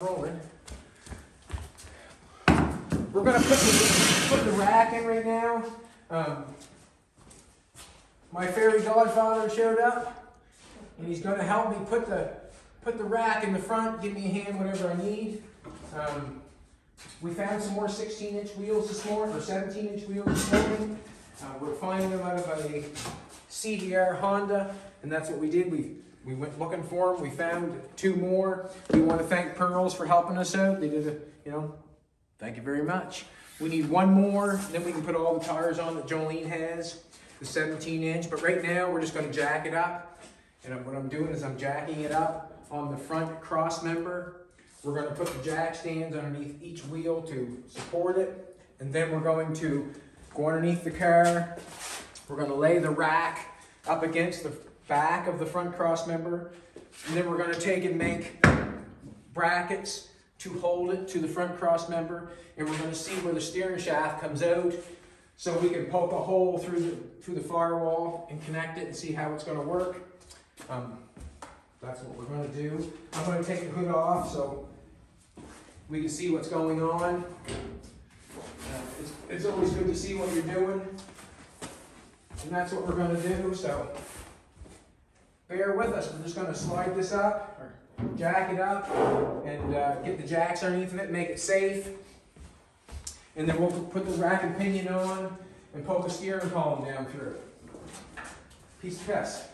rolling. We're gonna put the, put the rack in right now. Um, my fairy godfather showed up, and he's gonna help me put the put the rack in the front, give me a hand whatever I need. Um, we found some more 16 inch wheels this morning, or 17 inch wheels this morning. Uh, we're finding them out of a CDR Honda, and that's what we did. We we went looking for them. We found two more. We want to thank Pearls for helping us out. They did a, you know, thank you very much. We need one more, then we can put all the tires on that Jolene has, the 17 inch. But right now, we're just going to jack it up. And what I'm doing is I'm jacking it up on the front cross member. We're going to put the jack stands underneath each wheel to support it. And then we're going to go underneath the car. We're going to lay the rack up against the back of the front cross member. And then we're going to take and make brackets to hold it to the front cross member. And we're going to see where the steering shaft comes out so we can poke a hole through the, through the firewall and connect it and see how it's going to work. Um, that's what we're going to do. I'm going to take the hood off so we can see what's going on. Uh, it's, it's always good to see what you're doing. And that's what we're going to do. So bear with us. We're just going to slide this up, or jack it up, and uh, get the jacks underneath of it, make it safe. And then we'll put the rack and pinion on and poke a steering column down through. Piece of piss.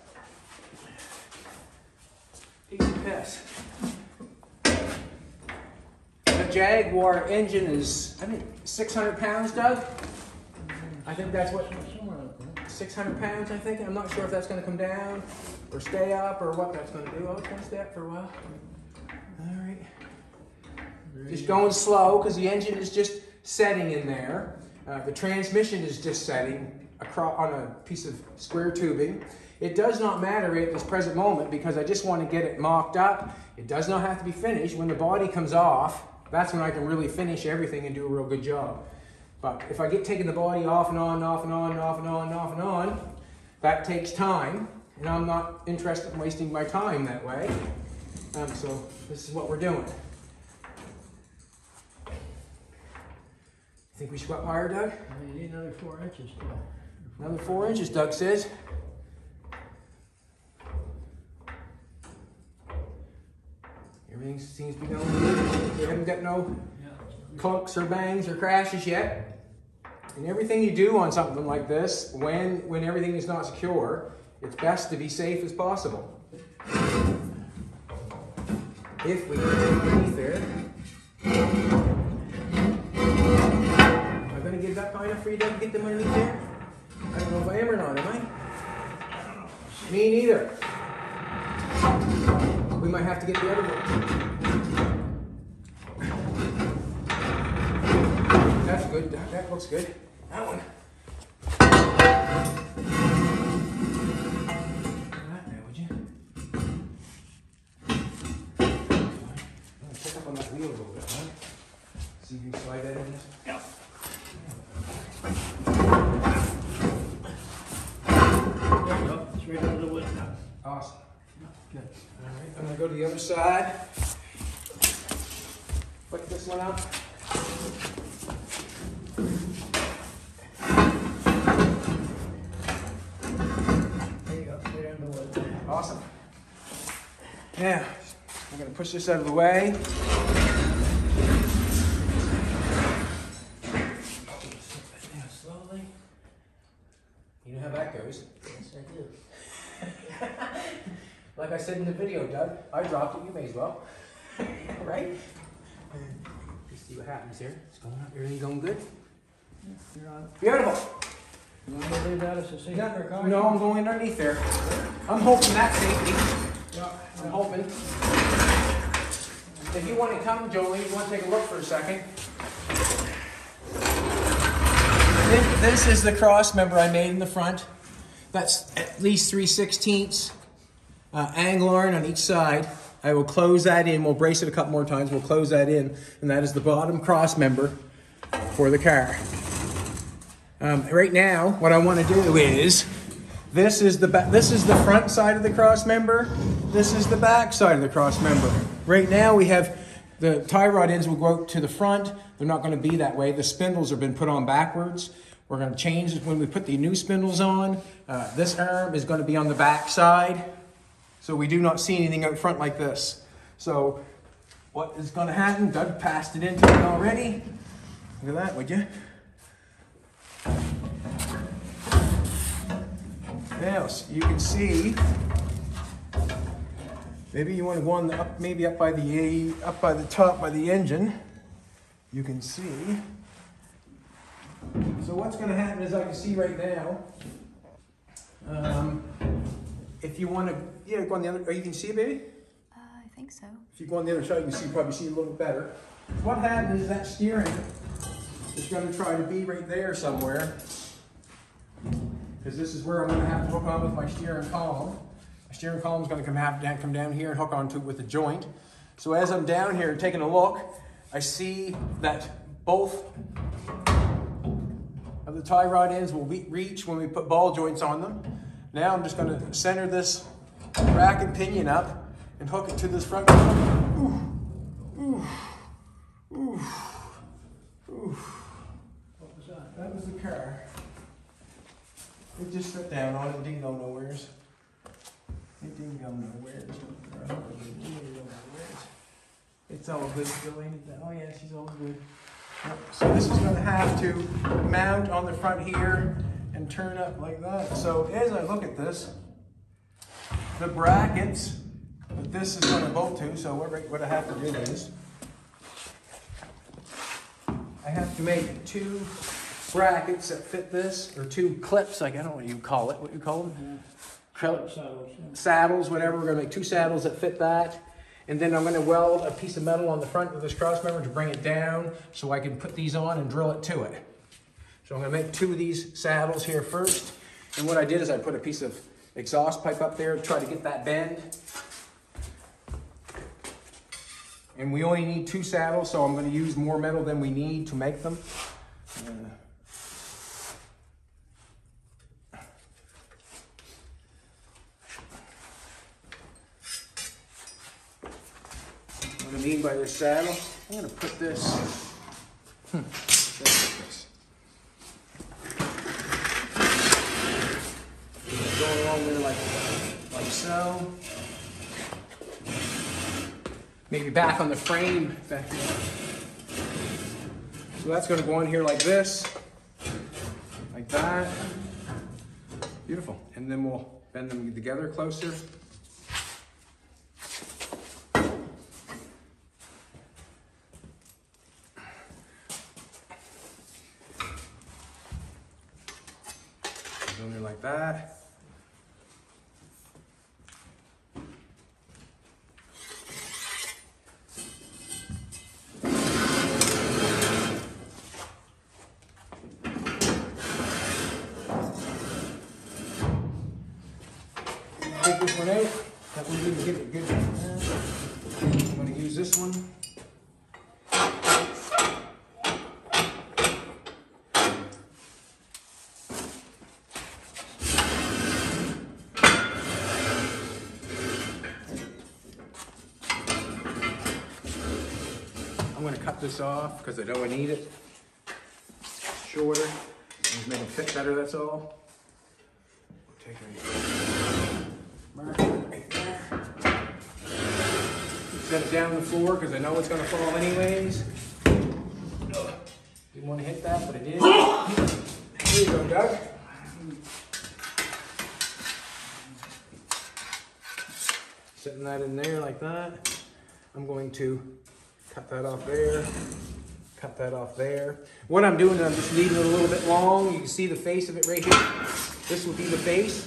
Piece of piss. The Jaguar engine is, I think, 600 pounds, Doug? I think that's what, 600 pounds, I think. I'm not sure if that's going to come down or stay up or what that's going to do. Oh, to stay up for a while. All right. Just going slow because the engine is just setting in there. Uh, the transmission is just setting across on a piece of square tubing. It does not matter at this present moment because I just want to get it mocked up. It does not have to be finished. When the body comes off, that's when I can really finish everything and do a real good job. But if I get taking the body off and on, off and on, and off and on, and off and on, that takes time, and I'm not interested in wasting my time that way. Um, so this is what we're doing. Think we should go up higher, Doug? You need another four inches. Another four inches, Doug says. Everything seems to be going good. We haven't got no clunks or bangs or crashes yet. And everything you do on something like this, when, when everything is not secure, it's best to be safe as possible. If we can get underneath there. Am I going to it up high for you to get them underneath there? I don't know if I am or not, am I? Me neither. We might have to get the other one. That's good. That, that looks good. That one. Up on that wheel a little bit, huh? See if you can slide that in. Yep. It's right under the wood now. Awesome. Good. All right, I'm gonna go to the other side. Put this one up. There you go, right under the wood. Awesome. Now, I'm push this out of the way. Now, slowly. You know how that goes. Yes, I do. Like I said in the video, Doug, I dropped it, you may as well. right? Let's see what happens here. It's going up, everything going good? You're on. Beautiful. You want to leave that as a safety No, precaution? no, I'm going underneath there. I'm hoping that's safety. Yeah. I'm hoping. If you want to come, Jolene, you want to take a look for a second? This, is the cross member I made in the front. That's at least 3 sixteenths uh, angle iron on each side. I will close that in. We'll brace it a couple more times. We'll close that in. And that is the bottom cross member for the car. Um, right now, what I want to do is this is the ba- this is the front side of the cross member. This is the back side of the cross member. Right now we have The tie rod ends will go to the front. They're not going to be that way. The spindles have been put on backwards. We're going to change when we put the new spindles on. Uh, this arm is going to be on the back side. So we do not see anything out front like this. So what is going to happen, Doug passed it into me already. Look at that, would you? So you can see, maybe you want to go on the up, maybe up by the A, up by the top by the engine. You can see. So what's going to happen is I can see right now. Um, if you want to, yeah, go on the other. Oh, you can see it, baby. Uh, I think so. If you go on the other side, you can see probably see a little better. What happens is that steering is going to try to be right there somewhere. Because this is where I'm going to have to hook on with my steering column. My steering column is going to come, have, down, come down here and hook onto it with a joint. So as I'm down here taking a look, I see that both of the tie rod ends will reach when we put ball joints on them. Now I'm just going to center this rack and pinion up and hook it to this front. Ooh, ooh, ooh, ooh. What was that? That was the car. It just sat down on it, didn't go nowheres. It didn't go nowheres. It didn't go nowheres. It's all good still, ain't it? Oh yeah, she's all good. So this is gonna have to mount on the front here and turn up like that. So as I look at this, the brackets that this is gonna bolt to, so what, what I have to do is, I have to make two brackets that fit this, or two clips, like, I don't know what you call it, what you call them? Clip- Saddles, yeah. Saddles, whatever, we're gonna make two saddles that fit that. And then I'm gonna weld a piece of metal on the front of this cross member to bring it down, so I can put these on and drill it to it. So I'm gonna make two of these saddles here first. And what I did is I put a piece of exhaust pipe up there to try to get that bend. And we only need two saddles, so I'm gonna use more metal than we need to make them. Uh, What I mean by this saddle, I'm gonna put this. Hmm, this. Go along there like, like so. Maybe back on the frame, back. So that's gonna go on here like this, like that. Beautiful. And then we'll bend them together closer. That. This off because I know I need it. Shorter, just make fit better, that's all. Take it. It right. Set it down on the floor because I know it's gonna fall anyways. Didn't want to hit that, but I did. There you go, Doug. Setting that in there like that. I'm going to cut that off there, cut that off there. What I'm doing is I'm just leaving it a little bit long. You can see the face of it right here. This will be the face.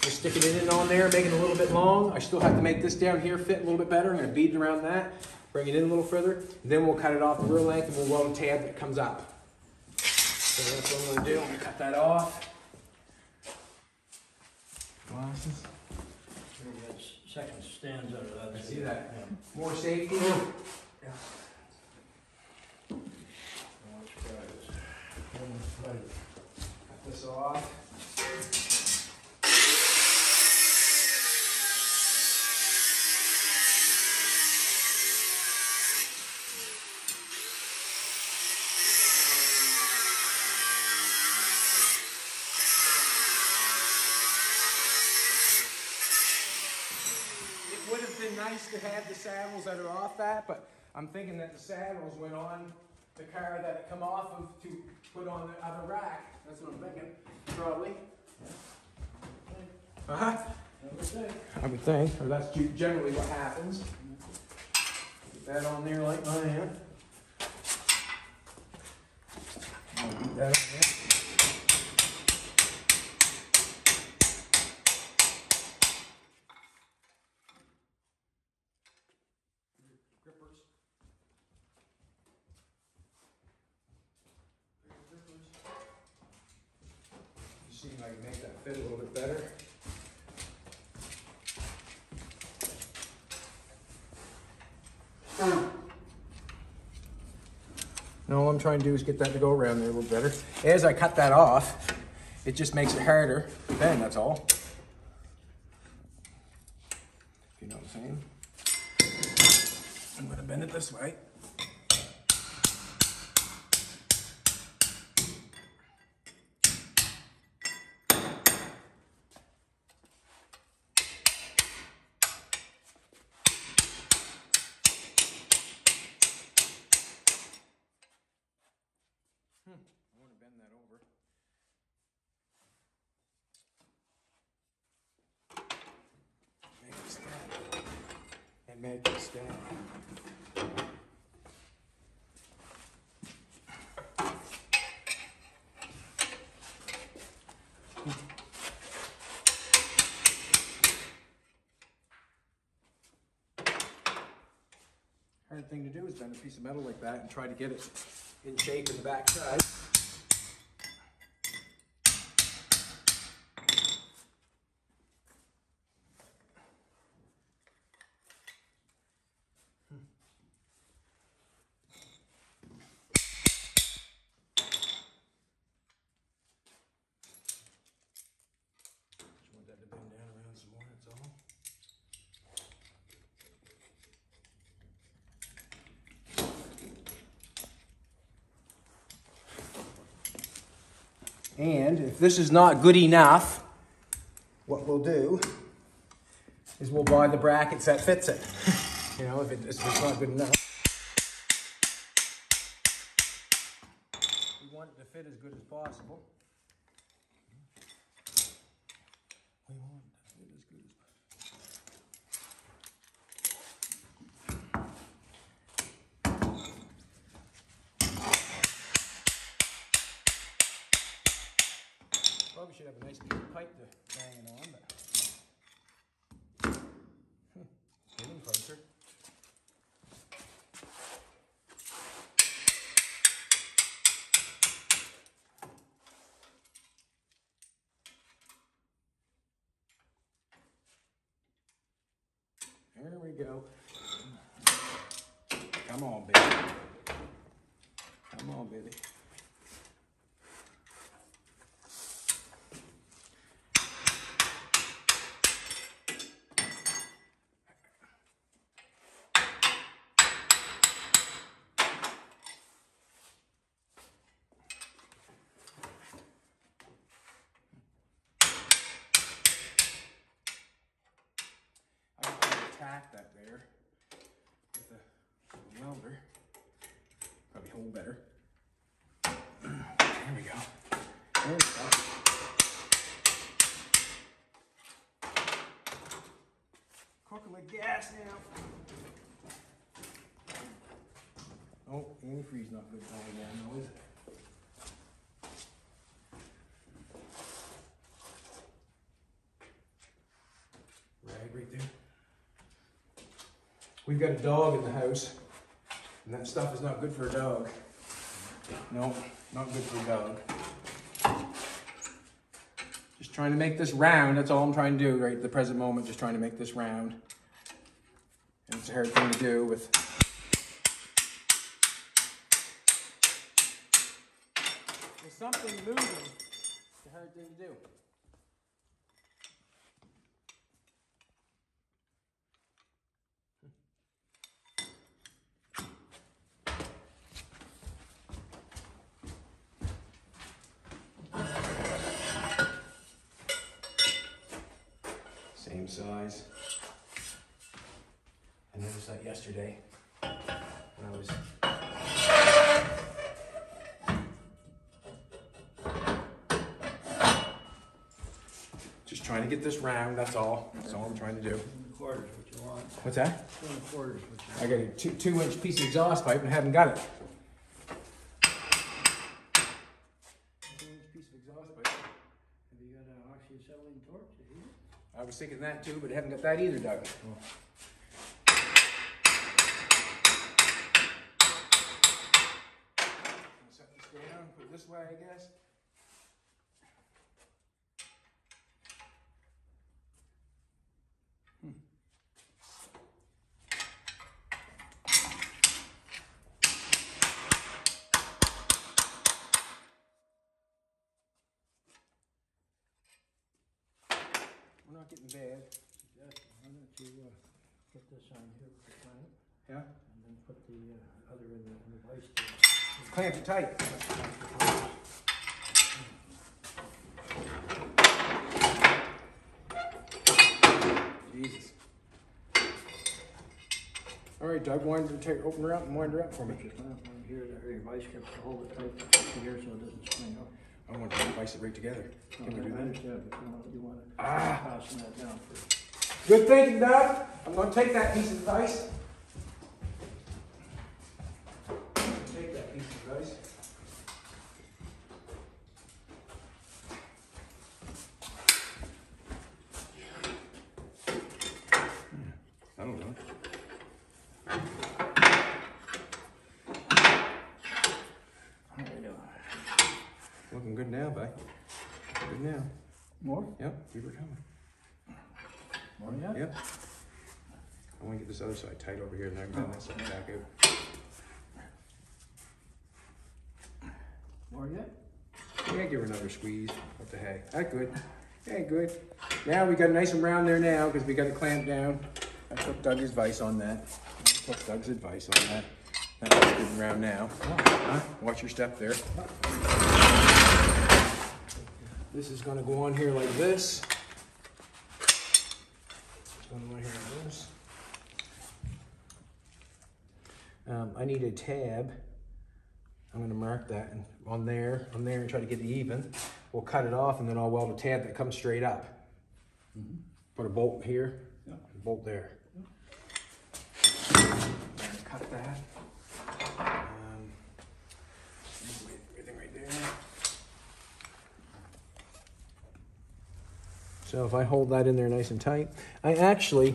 Just sticking it in on there, making it a little bit long. I still have to make this down here fit a little bit better. I'm gonna bead it around that, bring it in a little further. Then we'll cut it off the real length and we'll weld a tab that comes up. So that's what I'm gonna do. I'm gonna cut that off. Glasses. Sure, you got second stands out of that. I see that. Yeah. More safety. Oh. It would have been nice to have the saddles that are off that, but I'm thinking that the saddles went on the car that it come off of to put on the other rack. That's what I'm thinking, probably. Uh-huh. I would think, or that's generally what happens. Put that on there like am. I'll that on there. Grippers. Grippers. You see if I can make that fit a little bit better. No, all I'm trying to do is get that to go around there a little better. As I cut that off, it just makes it harder. Then that's all. If you know what I'm saying. I'm gonna bend it this way. I want to bend that over. Make it stand. And make it stand. Hard thing to do is bend a piece of metal like that and try to get it in shape in the back side. Just want that to bend down around some more, that's all. And if this is not good enough, what we'll do is we'll buy the brackets that fits it. You know, if, it, if it's not good enough. We want it to fit as good as possible. We want it to fit as good as Probably should have a nice piece of pipe to bang it on, but. Hmm, Getting closer. There we go. Come on, baby. Come on, baby. I can attack that there with a welder. Probably hold better. There we go. There we go. Cooking with gas now. Oh, antifreeze not good going again, though, is it? Rag right there. We've got a dog in the house, and that stuff is not good for a dog. No, not good for a dog. Just trying to make this round, that's all I'm trying to do right at the present moment, just trying to make this round. And it's a hard thing to do with. With something moving, it's a hard thing to do. Same size. I noticed that yesterday when I was. Just trying to get this round, that's all. That's all I'm trying to do. Two and a quarter is what you want. What's that? Two and a what you I got a two, two inch piece of exhaust pipe and haven't got it. Two inch piece of exhaust pipe. Have you got an oxyacetylene torch to heat it? I was thinking that too, but haven't got that either, Doug. Set this down, put it this way, I guess. Getting bad. Suggestion, why don't you, uh, put this on here with the clamp, Yeah. and then put the, uh, other in the, in the vice to Clamp it tight. Jesus. All right, Doug, wind her, take, open her up and wind her up for me. Put your clamp on here, your vice grips to hold it tight here so it doesn't spring up. I want to vice it right together. Can we do that? understand, but you want, you want to Ah. fasten that down first. Good thinking, Doug. I'm gonna take that piece of advice. Take that piece of advice. I don't know. How you doing? Looking good now, bud. Good now. More? Yep, keep her coming. More yet? Yep. I wanna get this other side tight over here and then bend that side back out. More yet? Yeah, give her another squeeze. What the heck? That good. Yeah, good. Now we got nice and round there now because we got it clamped down. I took Doug's advice on that. I took Doug's advice on that. That's good and round now. Huh? Watch your step there. This is gonna go on here like this. It's gonna go on here like this. Um, I need a tab. I'm gonna mark that and on there, on there and try to get it even. We'll cut it off and then I'll weld a tab that comes straight up. Put a bolt here, Yeah. a bolt there. Cut that. Um, Everything right there. So if I hold that in there nice and tight, I actually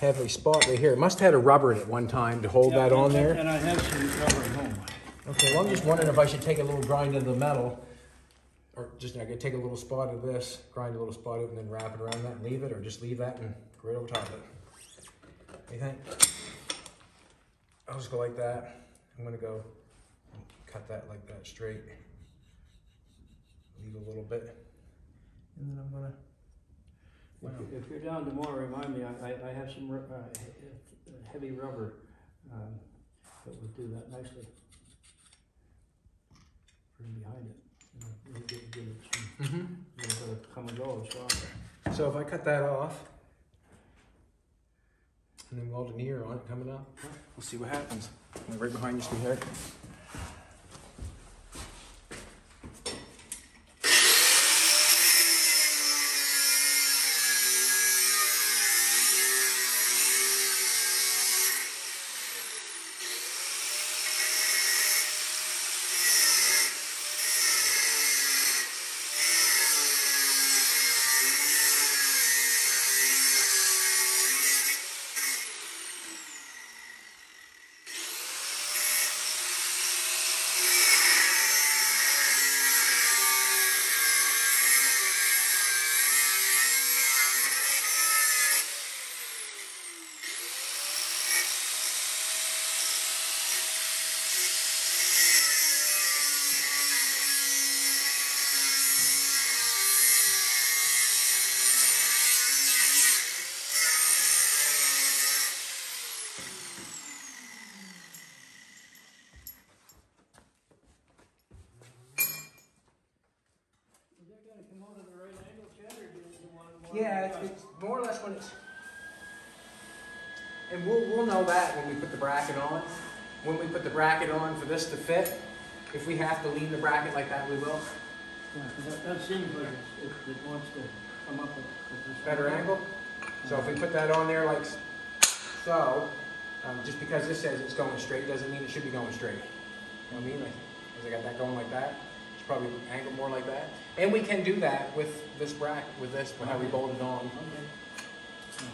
have a spot right here. It must have had a rubber in it one time to hold that on there. And I have some rubber at home. Okay, well, I'm just wondering if I should take a little grind of the metal, or just, I could take a little spot of this, grind a little spot of it, and then wrap it around that and leave it, or just leave that and right over top of it. What do you think? I'll just go like that. I'm gonna go cut that like that straight. Leave a little bit. And then I'm gonna, If you- If you're down tomorrow, remind me, I, I- I have some, ru- uh, he- uh, heavy rubber, um, that would do that nicely. From behind it, you know, really give, give it some, little bit of come and go, so. so if I cut that off, and then weld an ear on it coming up, we'll see what happens. Right behind you, sweetheart. Is that gonna come out at the right angle, Chad, or do you want it more? Yeah, it's, it's more or less when it's and we'll, we'll know that when we put the bracket on. When we put the bracket on for this to fit, if we have to lean the bracket like that, we will. Yeah, that, that seems like it's, it, it wants to come up with, with. Better angle. So if we put that on there like so, um, just because this says it's going straight doesn't mean it should be going straight. You know what I mean? Like, I got that going like that. It's probably angled more like that. And we can do that with this bracket, with this, with how we bolted on. Okay.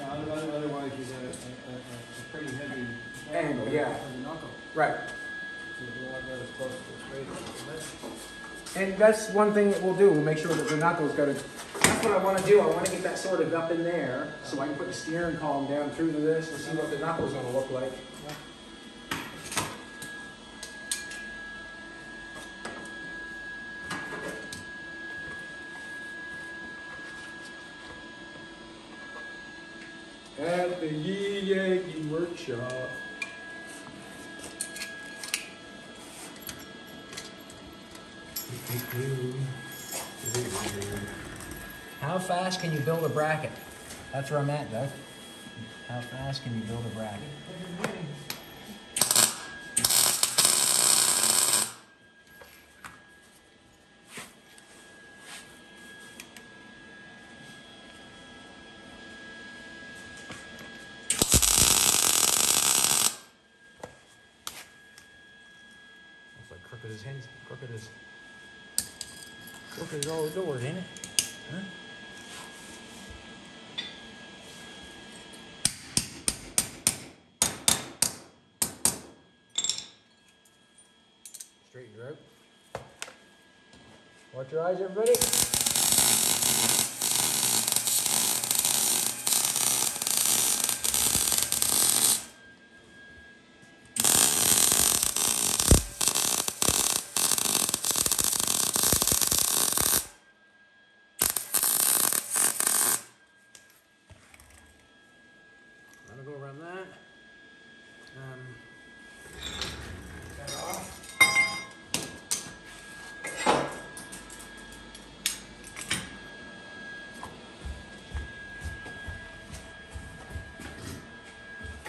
Yeah, oth- oth- Otherwise, you got a, a, a pretty heavy. Angle, yeah. For the knuckle. Right. So you want that as close to straight as possible. And that's one thing that we'll do, we'll make sure that the knuckles go to, that's what I wanna do, I wanna get that sort of up in there, so I can put the steering column down through to this and see what the knuckle's gonna look like. At the New Yankee Workshop. How fast can you build a bracket? That's where I'm at, Doug. How fast can you build a bracket? Looks like crooked as hens, crooked as, crooked as all the doors, ain't it? Straighten her out. Watch your eyes, everybody.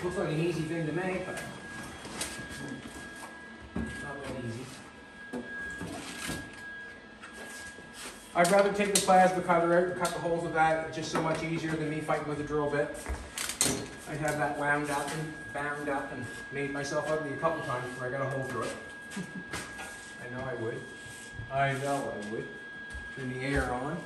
Looks like an easy thing to make, but not that easy. I'd rather take the plasma cutter out and cut the holes with that. It's just so much easier than me fighting with a drill bit. I'd have that wound up and bound up and made myself ugly a couple times before I got a hole through it. I know I would. I know I would. Turn the air on.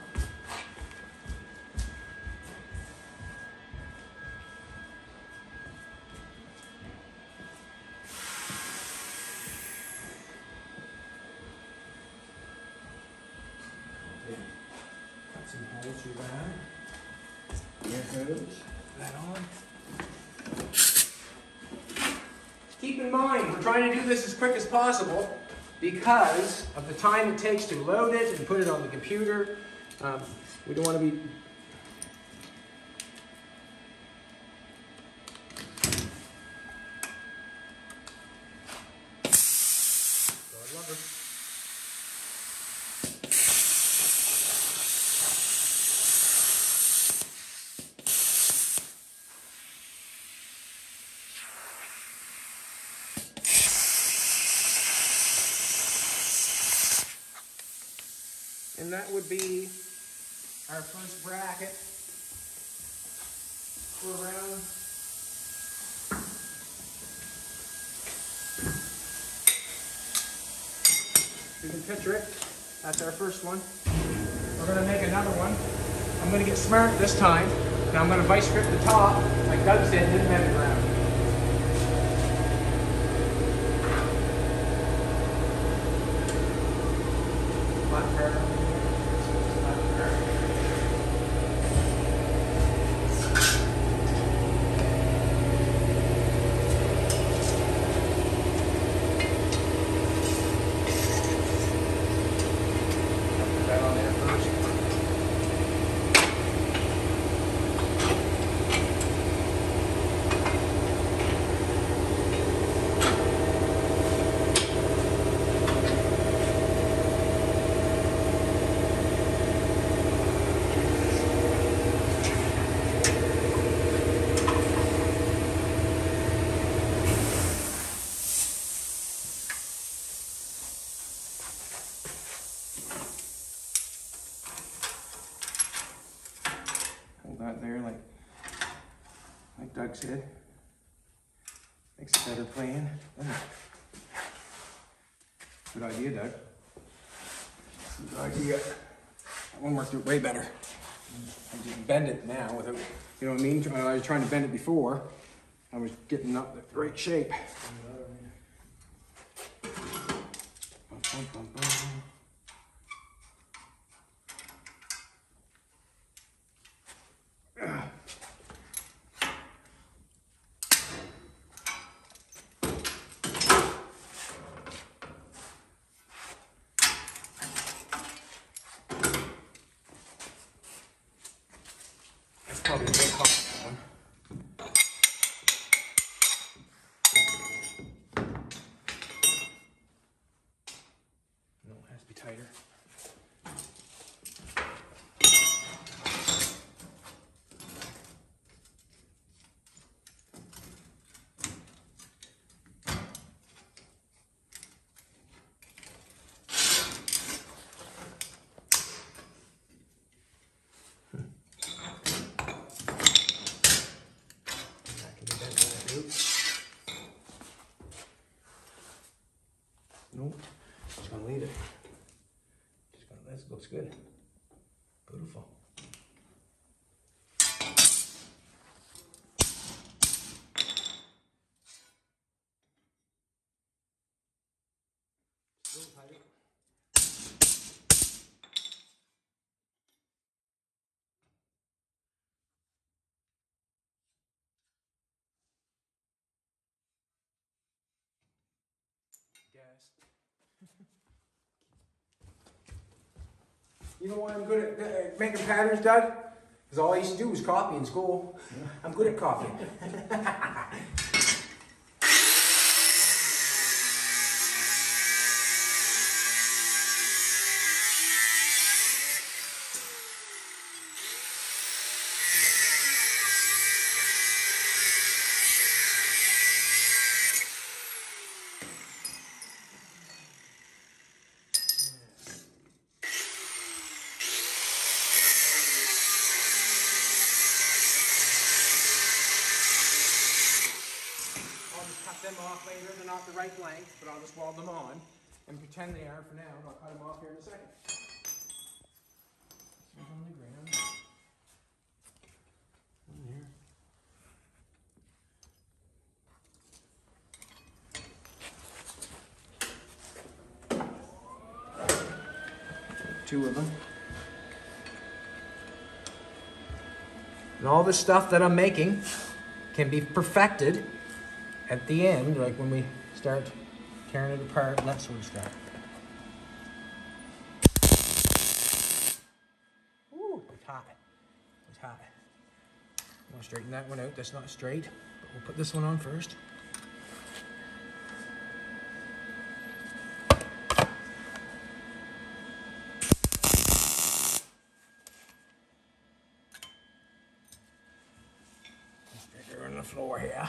Because of the time it takes to load it and put it on the computer. Um, we don't want to be. Solid rubber. And that would be our first bracket for around you can picture it. That's our first one. We're gonna make another one. I'm gonna get smart this time. Now I'm gonna vice grip the top, like Doug said, didn't have it around. Flat tire. Flat tire. Put that on there first. nut there, like like Doug said. Makes a better plan. doesn't it? Good idea, Doug. Good idea. That one worked out way better. I just bend it now without, you know what I mean? I was trying to bend it before. I was getting not the right shape. Bum, bum, bum, bum. That's probably a bit hot. that one. No, it has to be tighter. That can be bent back out. Nope, just gonna leave it. Just gonna, this looks good. You know why I'm good at uh, making patterns, Doug? Because all I used to do was copy in school. I'm good at copying. I'll just cut them off later. They're not right length, but I'll just weld them on and pretend they are for now. I'll cut them off here in a second. On the ground. Here. Two of them. And all the stuff that I'm making can be perfected at the end, like when we start tearing it apart sort of stuff. Ooh, it's hot. It's hot. I'm gonna straighten that one out. That's not straight, but we'll put this one on first. The floor here.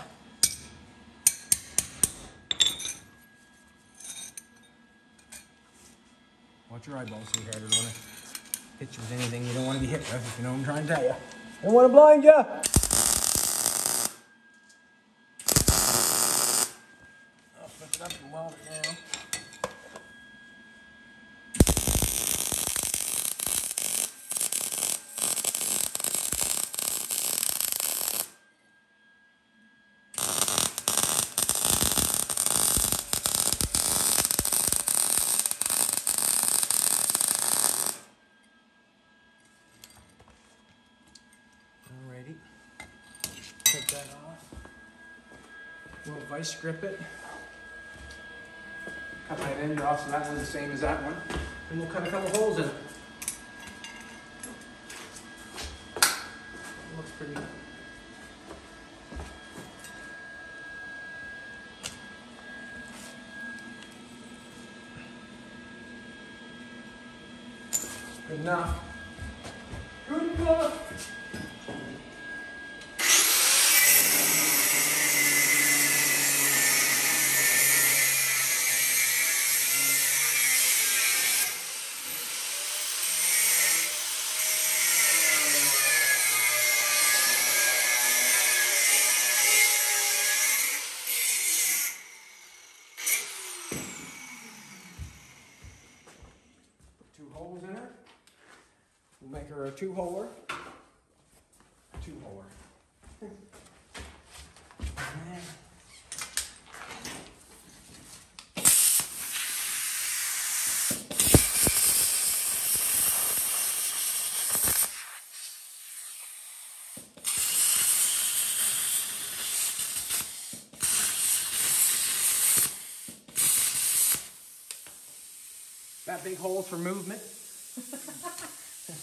Watch your eyeballs, sweetheart. I don't want to hit you with anything you don't want to be hit with, if you know what I'm trying to tell you. I don't want to blind you. Flip it up and weld it now. Alrighty. Take that off. We'll vice grip it. Cut that end off so that one's the same as that one. And we'll cut a couple holes in it. Make her a two-holer. Two-holer. That big hole's for movement.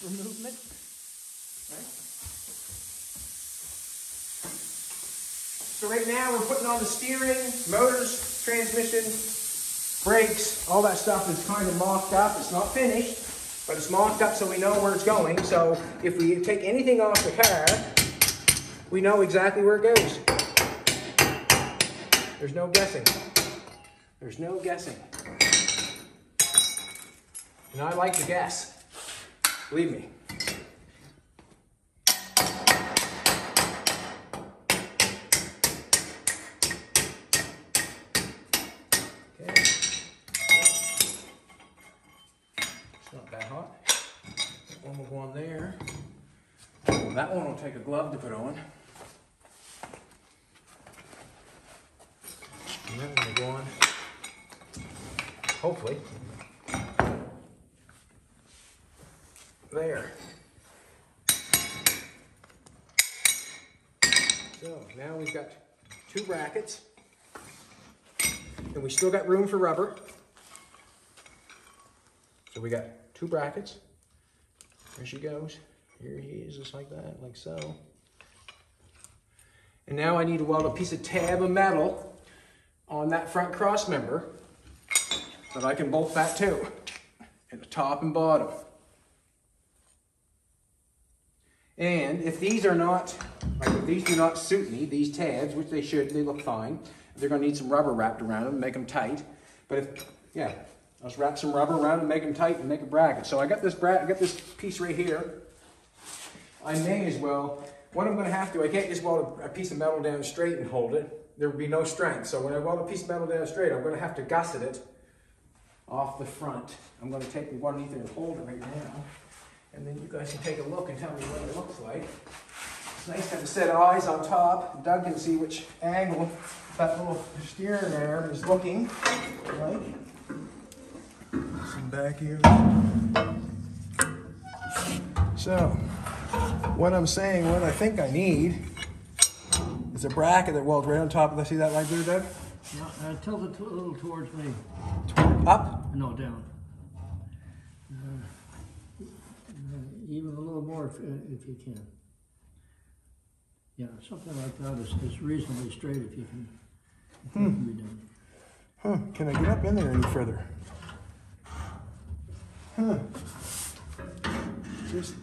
for movement. Right? So right now we're putting on the steering, motors, transmission, brakes, all that stuff is kind of mocked up. It's not finished, but it's mocked up so we know where it's going. So if we take anything off the car, we know exactly where it goes. There's no guessing. There's no guessing. And I like to guess. Believe me. Okay. It's not that hot. One will go on there. Well, that one will take a glove to put on. And that one will go on. Hopefully. There. So now we've got two brackets. And we still got room for rubber. So we got two brackets. There she goes. Here he is, just like that, like so. And now I need to weld a piece of tab of metal on that front cross member that I can bolt that to, at the top and bottom. And if these are not, like if these do not suit me, these tabs, which they should, they look fine, they're gonna need some rubber wrapped around them, make them tight. But if, yeah, just wrap some rubber around them, make them tight and make a bracket. So I got this bra I got this piece right here. I may as well, what I'm gonna have to, I can't just weld a, piece of metal down straight and hold it. There will be no strength. So when I weld a piece of metal down straight, I'm gonna have to gusset it off the front. I'm gonna take the one there and hold it right now. And then you guys can take a look and tell me what it looks like. Nice to have a set of eyes on top. Doug can see which angle that little steering arm is looking like. Some back here. So, what I'm saying, what I think I need is a bracket that welds right on top of the, see that light there, Doug? No, uh, tilt it a little towards me. Up? No, down. Uh, uh, Even a little more if, uh, if you can. Yeah, something like that is, is reasonably straight if you can, if can be done. Huh, can I get up in there any further? Huh. Just,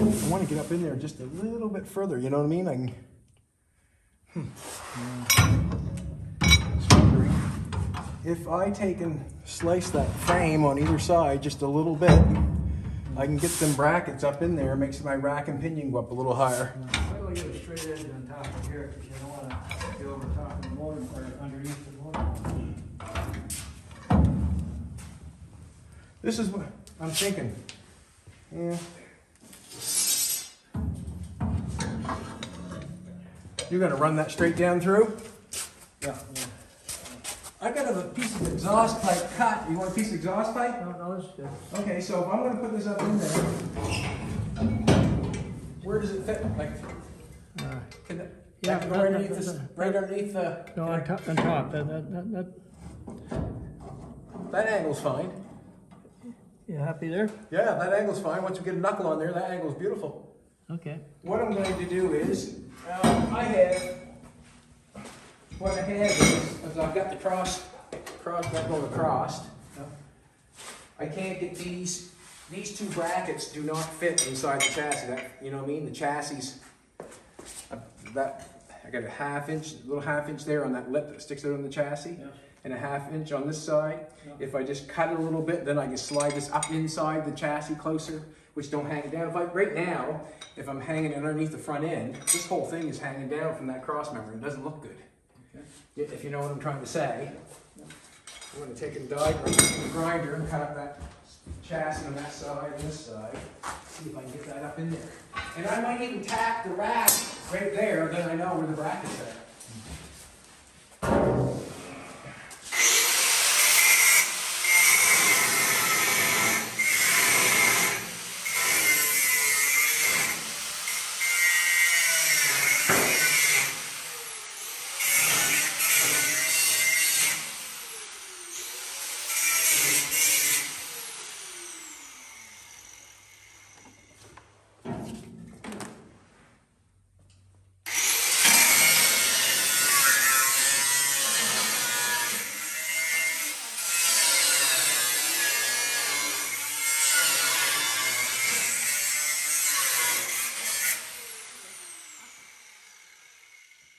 I want to get up in there just a little bit further, you know what I mean? I can, hmm. If I take and slice that frame on either side just a little bit, I can get them brackets up in there, makes my rack and pinion go up a little higher. Why don't we get a straight edge on top of here, because you don't wanna go over top of the motor, or underneath the motor. This is what I'm thinking. Yeah. You're gonna run that straight down through? Yeah, yeah. I got a piece of exhaust pipe cut. You want a piece of exhaust pipe? No, no, it's good. Okay, so if I'm gonna put this up in there, where does it fit? Like, can it, Yeah, I can go that- right underneath that- this, that- right underneath the, No, on top, on top, that, that, that, that, that angle's fine. you happy there? Yeah, that angle's fine. Once we get a knuckle on there, that angle's beautiful. Okay. What I'm going to do is, um, I have, what I have is, is I've got the cross, cross, that going across. I can't get these, these two brackets do not fit inside the chassis, that, you know what I mean, the chassis. uh, That, I got a half inch, a little half inch there on that lip that sticks out on the chassis, Yeah. and a half inch on this side. Yeah. If I just cut it a little bit, then I can slide this up inside the chassis closer, which don't hang it down. If I, right now, if I'm hanging it underneath the front end, this whole thing is hanging down from that cross member. It doesn't look good. Okay. If if you know what I'm trying to say. I'm gonna take a die grinder and cut up that chassis on that side and this side. See if I can get that up in there. And I might even tack the rack right there, then I know where the bracket's at.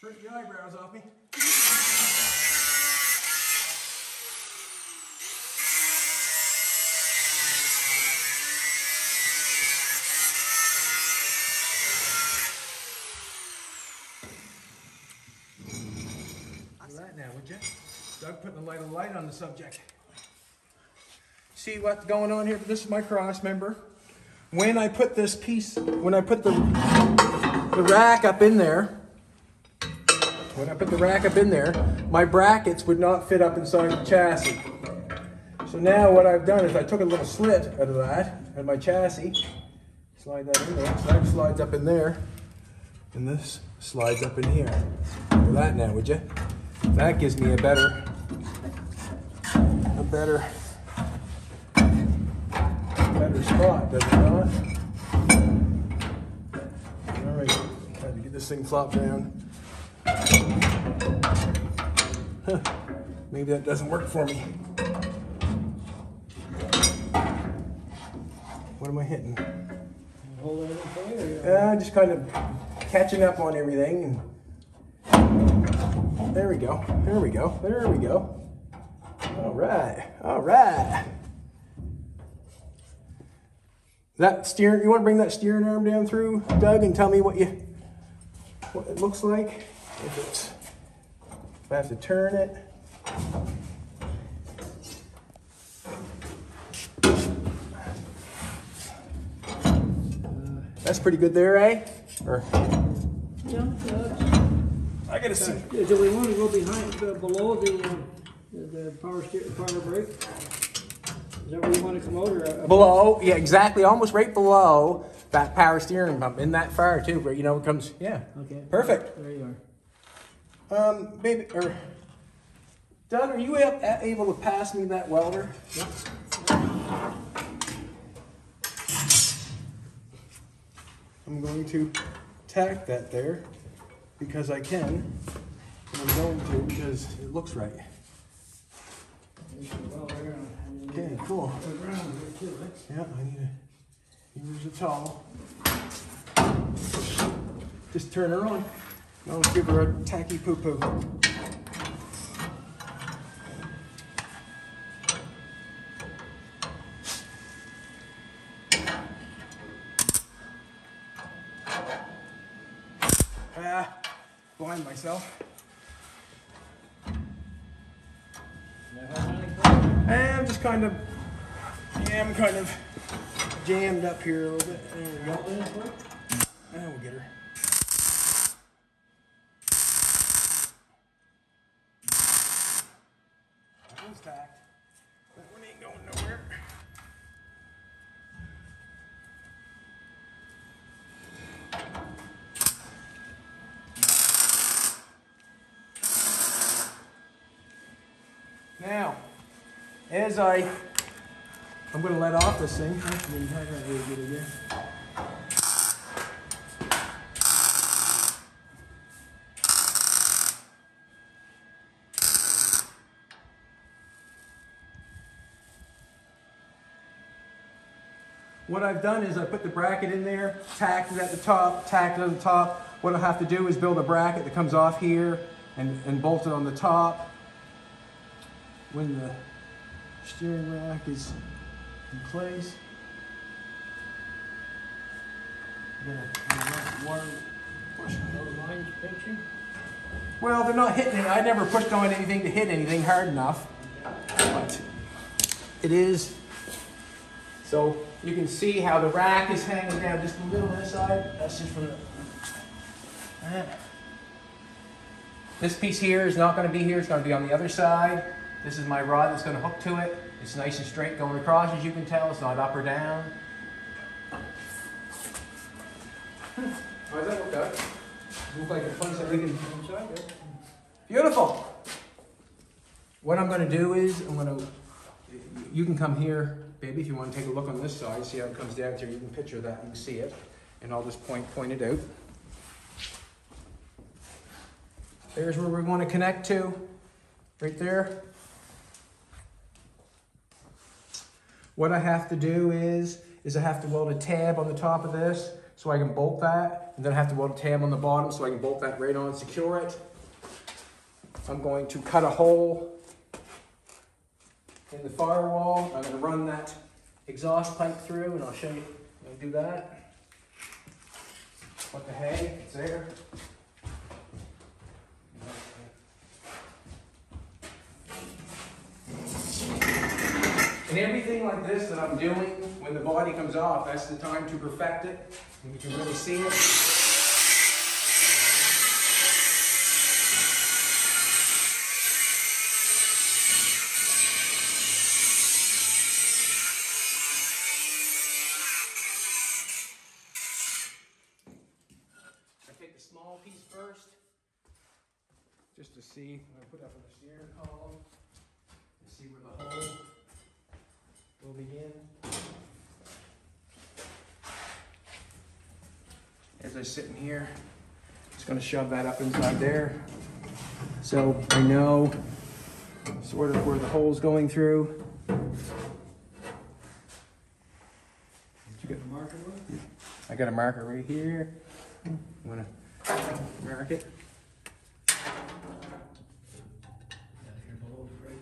Hurt your eyebrows off me. Now, would you? Doug putting a light of light on the subject. See what's going on here? This is my cross member. When I put this piece, when I put the the rack up in there, when I put the rack up in there, my brackets would not fit up inside the chassis. So now what I've done is I took a little slit out of that, and my chassis, slide that in there, so that slides up in there, and this slides up in here. For that now, would you? That gives me a better, a better, better spot, does it not? All right, time to get this thing flopped down. Huh, Maybe that doesn't work for me. What am I hitting? Hold that in for you. or- Uh, just kind of catching up on everything. And there we go. There we go. There we go. All right. All right. That steering. You want to bring that steering arm down through, Doug, and tell me what you what it looks like. If it's if I have to turn it. That's pretty good there, eh? Or Yeah, I gotta see. Do we want to go behind, uh, below the, uh, the the power steer, power brake? Is that where you want to come out or? uh, Below, yeah, exactly, almost right below that power steering pump, in that fire too, but you know, it comes, yeah. Okay. Perfect. There you are. Um, baby, or, Doug, are you able to pass me that welder? Yep. I'm going to tack that there because I can. I'm going to because it looks right. Okay, cool. Yeah, I need to use a towel. Just turn her on. I'll give her a tacky poo poo. Ah, blind myself. I'm just kind of, yeah, I'm kind of jammed up here a little bit. There we go. And we'll get her. Now, as I, I'm gonna let off this thing. Actually, really again. What I've done is I put the bracket in there, tacked it at the top, tacked it on the top. What I'll have to do is build a bracket that comes off here and, and bolt it on the top. When the steering rack is in place. I'm gonna- push. Those lines? Well, they're not hitting it. I never pushed on anything to hit anything hard enough. But it is So you can see how the rack is hanging down just a little on this side. That's just from the. This piece here is not going to be here. It's going to be on the other side. This is my rod that's going to hook to it. It's nice and straight going across, as you can tell. It's not up or down. How does that look out? Look like that we can Inside there. Beautiful. What I'm gonna do is, I'm gonna, you can come here, baby, if you wanna take a look on this side, see how it comes down here. you can picture that, you can see it. And I'll just point, point it out. There's where we wanna connect to, right there. What I have to do is, is I have to weld a tab on the top of this, so I can bolt that, and then I have to weld a tab on the bottom, so I can bolt that right on and secure it. I'm going to cut a hole in the firewall. I'm going to run that exhaust pipe through, and I'll show you how to do that. What the hay, it's there. And everything like this that I'm doing, when the body comes off, that's the time to perfect it. And you can really see it. I small piece first, just to see, I'm put that on the steering column, to see where the hole will begin. As I sit in here, just gonna shove that up inside there. So I know sort of where the hole's going through. You got the marker? I got a marker right here. I'm gonna mark it. Yeah, here's the hole right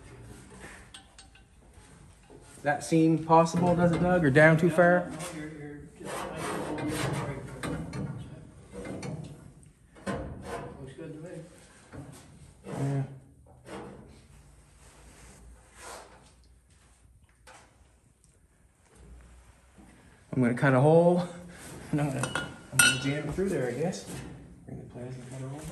That seem possible, does it, Doug, or down too far? No, you're, you're just, I can hold it right there. Looks good to me. Yeah. I'm gonna cut a hole, and I'm gonna, I'm gonna jam it through there, I guess. Bring the plasma cutter over.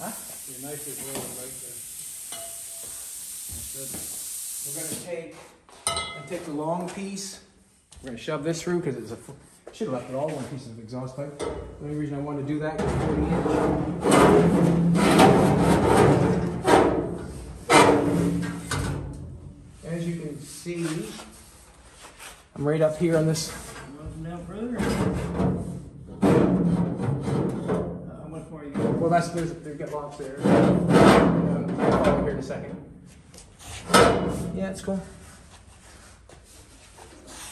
Huh? You're nice as well, right there. Good. We're gonna take, and take the long piece, we're gonna shove this through, because it's a, should have left it all one piece of exhaust pipe. The only reason I wanted to do that is forty inch. As you can see, I'm right up here on this, Nothing down further? Uh, How much more you got? well, that's, there's, they've got locks there. Um, I'll call here in a second. Yeah, it's cool.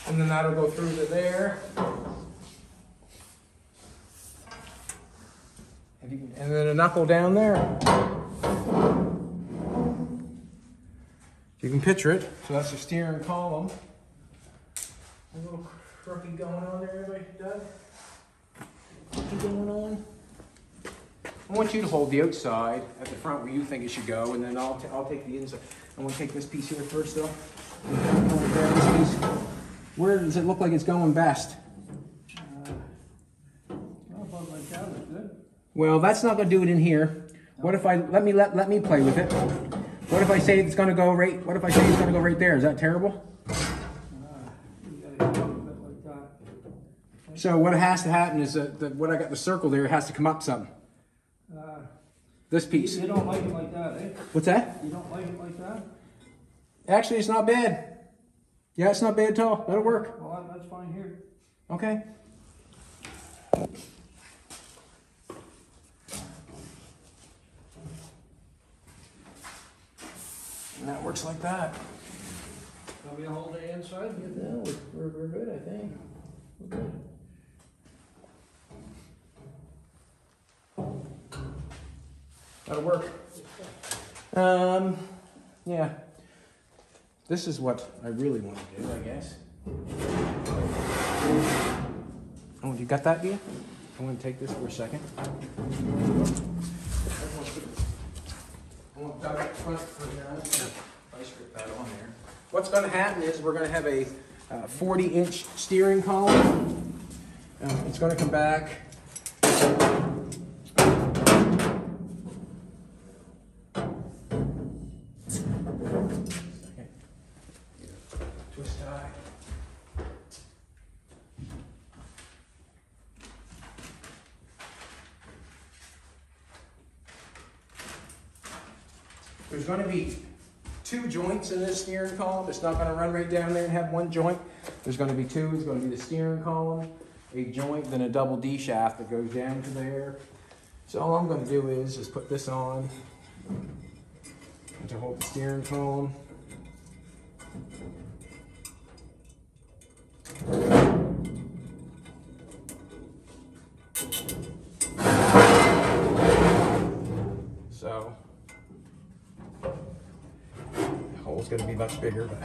And then that'll go through to there. And then a knuckle down there. You can picture it, so that's the steering column. A little crooked going on there, everybody, Doug? Going on? I want you to hold the outside at the front where you think it should go, and then I'll, t- I'll take the inside. I want to take this piece here first, though. Where does it look like it's going best? Uh, Well, that is good. Well, that's not gonna do it in here. What if I, let me, let, let me play with it. What if I say it's gonna go right, what if I say it's gonna go right there? Is that terrible? You gotta go a bit like that. So what has to happen is that, that what I got the circle there has to come up some. Uh, This piece. you don't like it like that, eh? What's that? You don't like it like that? Actually, it's not bad. Yeah, it's not bad at all. That'll work. Well, that's fine here. Okay. And that works like that. Want me a whole day inside? Yeah, we're, we're, we're good, I think. We're good. That'll work. Um, yeah. This is what I really want to do, I guess. Oh, you got that, dear? I'm going to take this for a second. I want. I. What's going to happen is we're going to have a 40 inch steering column. Uh, it's going to come back. Steering column. It's not going to run right down there and have one joint. There's going to be two. It's going to be the steering column, a joint, then a double D shaft that goes down to there. So all I'm going to do is just put this on to hold the steering column. The going to be much bigger, but.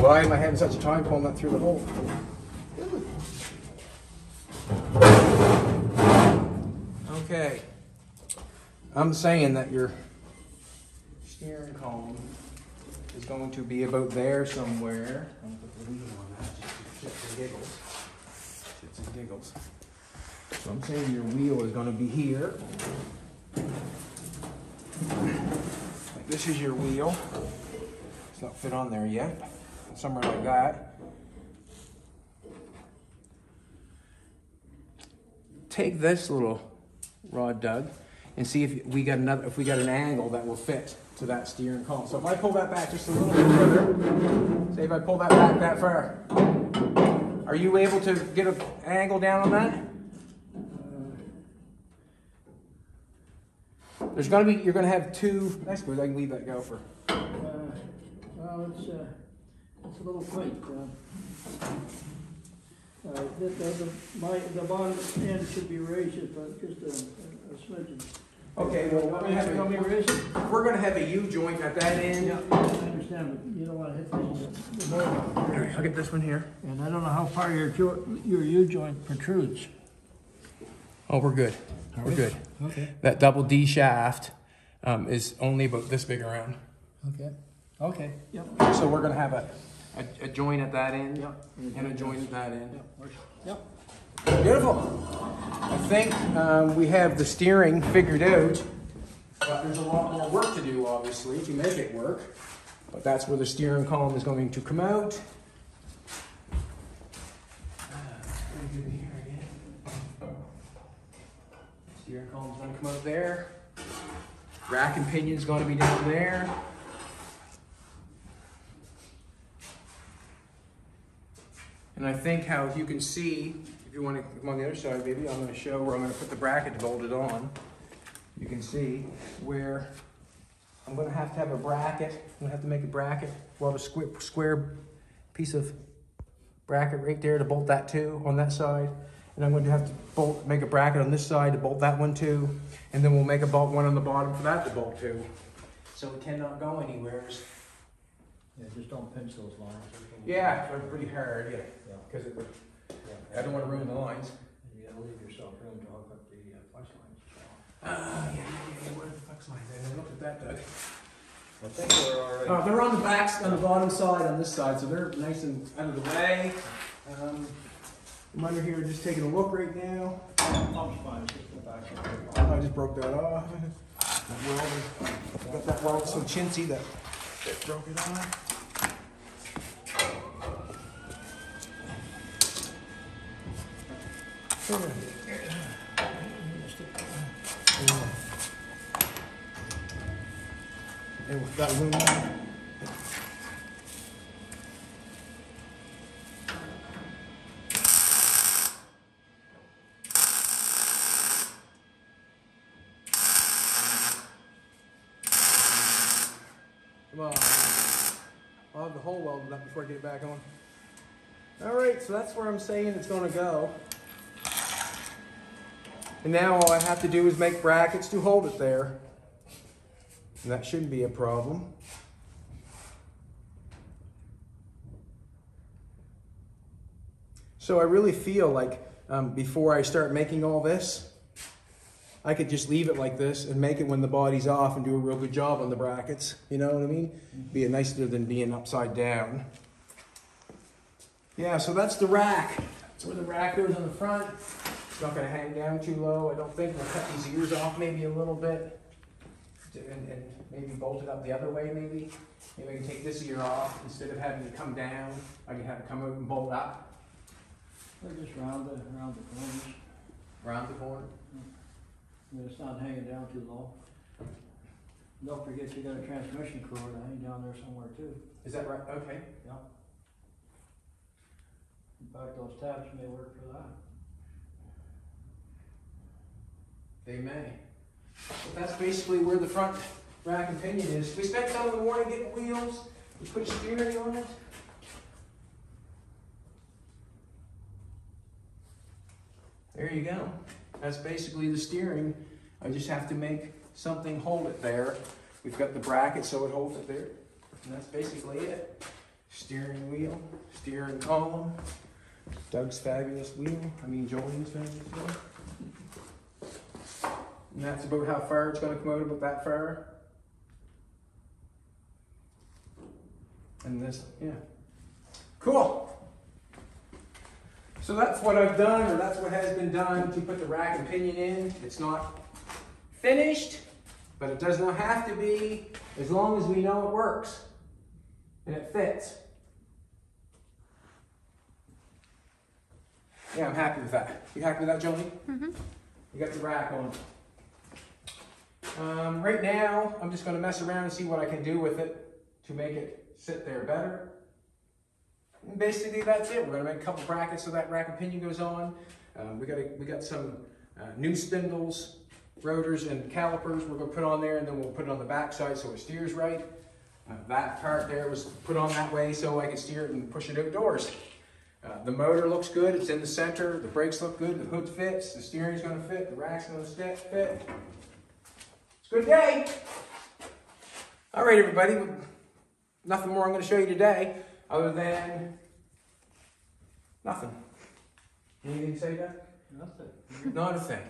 Why am I having such a time pulling that through the hole? Okay. I'm saying that your steering column is going to be about there somewhere. Shits and giggles. Shits and giggles. So I'm saying your wheel is going to be here. Like this is your wheel. It's not fit on there yet. Somewhere like that. Take this little rod, Doug, and see if we got another. If we got an angle that will fit to that steering column. So if I pull that back just a little bit further, say if I pull that back that far, are you able to get an angle down on that? There's gonna be. You're gonna have two. I suppose I can leave that go for. Uh, Well, it's, uh, it's a little quaint. uh, uh, The, the, the- my, the bottom end should be raised just a, a a smidgen. Okay. Well, we're gonna to, have a, raise we're gonna have a U joint at that end. Yeah, I understand, but you don't wanna hit the motor. I'll get this one here. And I don't know how far your jo, your U-joint protrudes. Oh, we're good. We're good. Okay, That double D shaft um, is only about this big around. okay, okay, yep, So we're gonna have a, a, a joint at that end yep. and a joint at that end. Yep, works. Yep, Beautiful. I think um, we have the steering figured out, but there's a lot more work to do, obviously, to make it work. But that's where the steering column is going to come out. Steering column's going to come out there. Rack and pinion's going to be down there. And I think how you can see, if you want to come on the other side, maybe I'm going to show where I'm going to put the bracket bolted on. You can see where I'm going to have to have a bracket. I'm going to have to make a bracket. We'll have a square, square piece of bracket right there to bolt that to on that side. And I'm going to have to bolt, make a bracket on this side to bolt that one to. And then we'll make a bolt one on the bottom for that to bolt to. So it cannot go anywhere. yeah, just don't pinch those lines. Yeah, it's pretty hard, yeah. Yeah. Because it would, Yeah. I don't want to ruin the lines. And you gotta leave yourself room to hook up the uh, flex lines. Ah, yeah, yeah, yeah, what are the flex lines? I never looked at that, Doug. I think we're all right. Uh, they're on the back, on the bottom side, on this side, so they're nice and out of the way. Um, I'm under here just taking a look right now. Pump's fine, it's just the back. I just broke that off. That weld, got that weld so chintzy that it broke it off. And that aluminum. Come on. I'll have the hole welded up before I get it back on. All right, so that's where I'm saying it's gonna go. And now all I have to do is make brackets to hold it there. And that shouldn't be a problem. So I really feel like um, before I start making all this, I could just leave it like this and make it when the body's off and do a real good job on the brackets. You know what I mean? Be nicer than being upside down. Yeah, so that's the rack. That's where the rack goes on the front. It's not gonna hang down too low. I don't think we'll cut these ears off maybe a little bit. And, and maybe bolt it up the other way maybe. Maybe I can take this ear off instead of having it come down. I can have it come over and bolt up Or just round the, round the corners, around the corner. and it's not hanging down too low. Don't forget you got a transmission cord hanging down there somewhere too. Is that right? Okay. In fact, those taps may work for that. They may. But that's basically where the front rack and pinion is. We spent some of the morning getting wheels. We put steering on it. There you go. That's basically the steering. I just have to make something hold it there. We've got the bracket so it holds it there. And that's basically it. Steering wheel, steering column, Doug's fabulous wheel. I mean, Jolene's fabulous wheel. And that's about how far it's gonna come out, about that far. And this, yeah. Cool. So that's what I've done, or that's what has been done to put the rack and pinion in. It's not finished, but it does not have to be, as long as we know it works. And it fits. Yeah, I'm happy with that. You happy with that, Jolene? Mm-hmm. You got the rack on. Um, right now, I'm just gonna mess around and see what I can do with it to make it sit there better. And basically, that's it. We're gonna make a couple brackets so that rack and pinion goes on. Um, we got we got some uh, new spindles, rotors, and calipers we're gonna put on there, and then we'll put it on the back side so it steers right. Uh, that part there was put on that way so I could steer it and push it outdoors. Uh, the motor looks good, it's in the center, the brakes look good, the hood fits, the steering's gonna fit, the rack's gonna fit. Fit. It's a good day. All right, everybody, nothing more I'm gonna show you today, other than nothing. Anything to say, Doug? Nothing. Not a thing.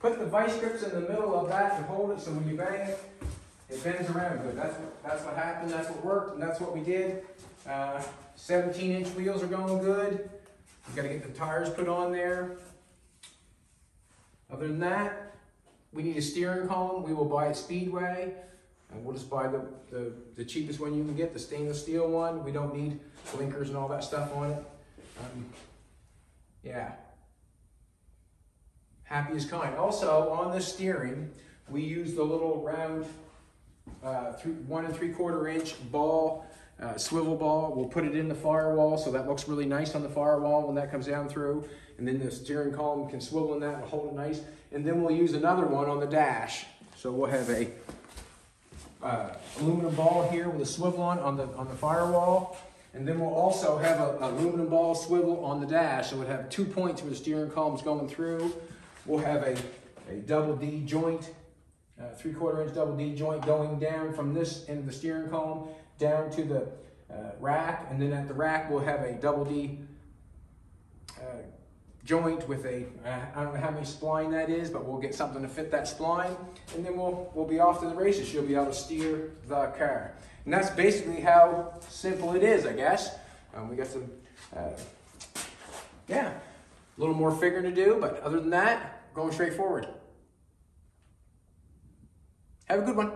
Put the vice grips in the middle of that and hold it so when you bang it, it bends around good. That's what, that's what happened, that's what worked, and that's what we did. Uh, 17 inch wheels are going good. We gotta get the tires put on there. Other than that, we need a steering column. We will buy at Speedway. And we'll just buy the, the, the cheapest one you can get, the stainless steel one. We don't need blinkers and all that stuff on it. Um, yeah. Happy as kind. Also, on the steering, we use the little round uh, three, one and three quarter inch ball, uh, swivel ball. We'll put it in the firewall so that looks really nice on the firewall when that comes down through. And then the steering column can swivel in that and hold it nice. And then we'll use another one on the dash. So we'll have a uh, aluminum ball here with a swivel on on the on the firewall. And then we'll also have a, a aluminum ball swivel on the dash. So we'll have two points where the steering column's going through. We'll have a, a double D joint, uh, three quarter inch double D joint going down from this end of the steering column down to the uh, rack. And then at the rack, we'll have a double D uh, joint with a, uh, I don't know how many spline that is, but we'll get something to fit that spline. And then we'll, we'll be off to the races. She'll be able to steer the car. And that's basically how simple it is, I guess. Um, we got some, uh, yeah, a little more figuring to do, but other than that, going straight forward. Have a good one.